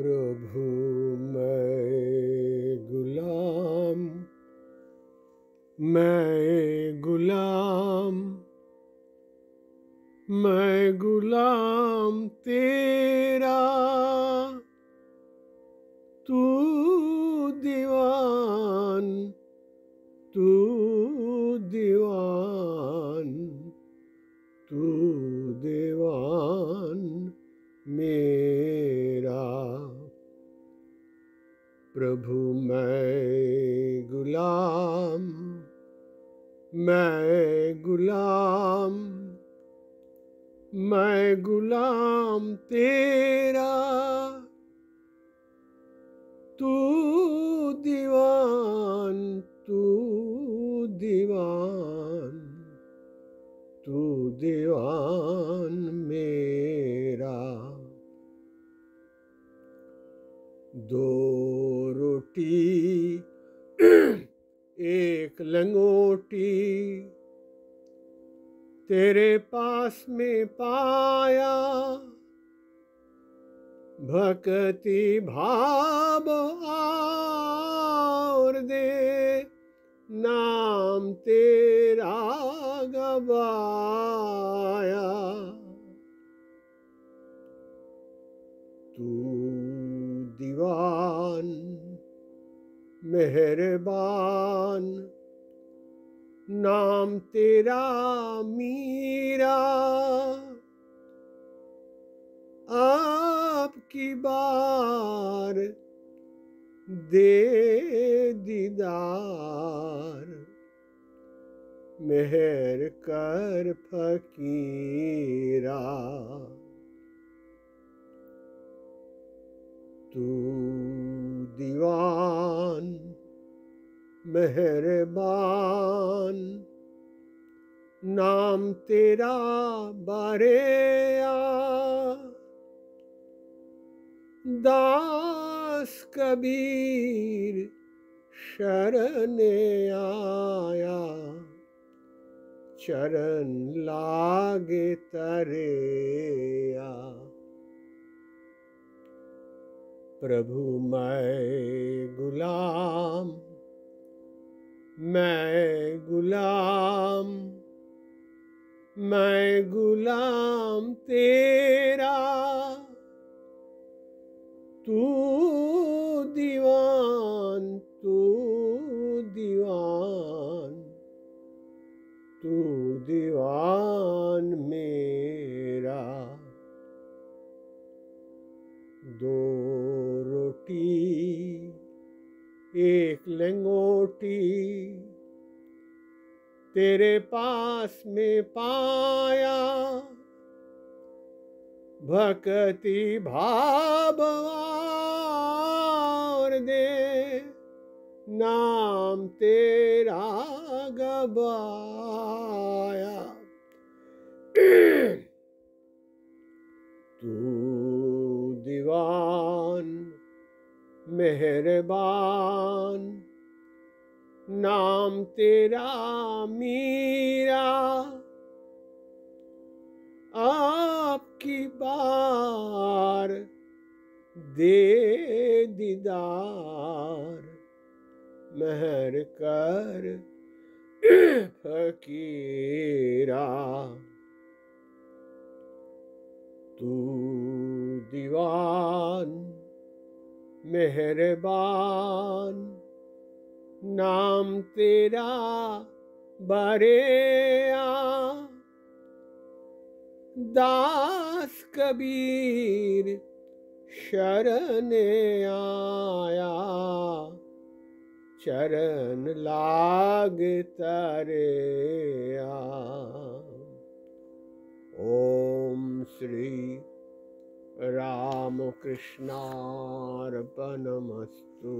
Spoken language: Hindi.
प्रभु मैं गुलाम। मैं गुलाम। मैं गुलाम तेरा। तू दीवान तू प्रभु, मैं गुलाम मैं गुलाम मैं गुलाम तेरा। तू दीवान तू दीवान तू दीवान मेरा। दो एक लंगोटी तेरे पास में पाया भक्ति भाव और दे नाम तेरा गवाया। मेहरबान। नाम तेरा मीरा। आपकी बार दे दीदार। मेहर कर फकीरा। तू मेहरबान। नाम तेरा बारेया दास कबीर शरण आया। चरण लागे तरेया प्रभु मैं गुलाम तेरा। तू दीवान तू दीवान तू दीवान मेरा। दो रोटी, एक लंगोटी, तेरे पास में पाया। भक्ति भाव और दे नाम तेरा गवाया। तू दीवान मेहरबान नाम तेरा मीरा। आपकी बार दे दीदार महर कर फकीरा। तू दीवान मेहरबान नाम तेरा बरेया। दास कबीर शरण आया। चरण लाग तरेया ओम श्री रामकृष्णार्पणमस्तु।